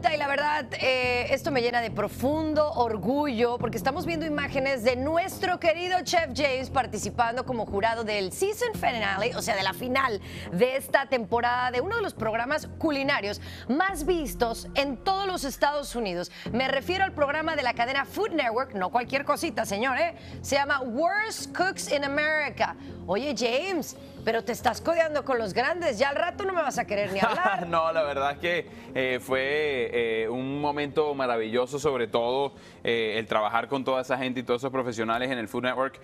y la verdad, eh, esto me llena de profundo orgullo porque estamos viendo imágenes de nuestro querido Chef James participando como jurado del season finale, o sea, de la final de esta temporada de uno de los programas culinarios más vistos en todos los Estados Unidos. Me refiero al programa de la cadena Food Network, no cualquier cosita, señor, ¿eh? Se llama Worst Cooks in America. Oye, James, pero te estás codeando con los grandes. Ya al rato no me vas a querer ni hablar. no, la verdad es que eh, fue eh, un momento maravilloso, sobre todo eh, el trabajar con toda esa gente y todos esos profesionales en el Food Network.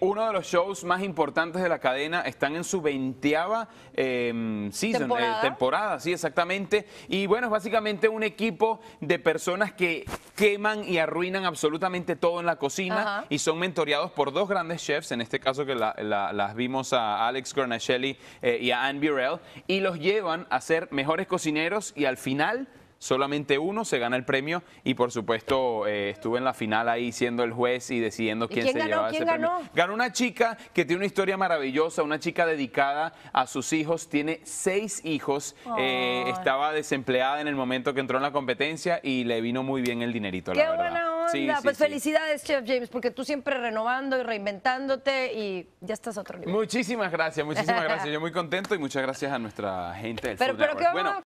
uno de los shows más importantes de la cadena están en su veinteava em, season, ¿Temporada? temporada, sí, exactamente. Y bueno, es básicamente un equipo de personas que queman y arruinan absolutamente todo en la cocina Ajá. y son mentoreados por dos grandes chefs, en este caso que la- la- las vimos a Alex Gornachelli eh, y a Anne Burrell, y los llevan a ser mejores cocineros y al final solamente uno se gana el premio y por supuesto eh, estuve en la final ahí siendo el juez y decidiendo ¿Y quién, se ganó? llevaba ¿Quién ese premio. ganó? Ganó una chica que tiene una historia maravillosa, una chica dedicada a sus hijos, tiene seis hijos, eh, estaba desempleada en el momento que entró en la competencia y le vino muy bien el dinerito, Qué la verdad. buena onda. Sí, sí, pues sí. felicidades, Chef James, porque tú siempre renovando y reinventándote y ya estás a otro nivel. Muchísimas gracias, muchísimas gracias. Yo muy contento y muchas gracias a nuestra gente del Pero- Food pero Network. bueno.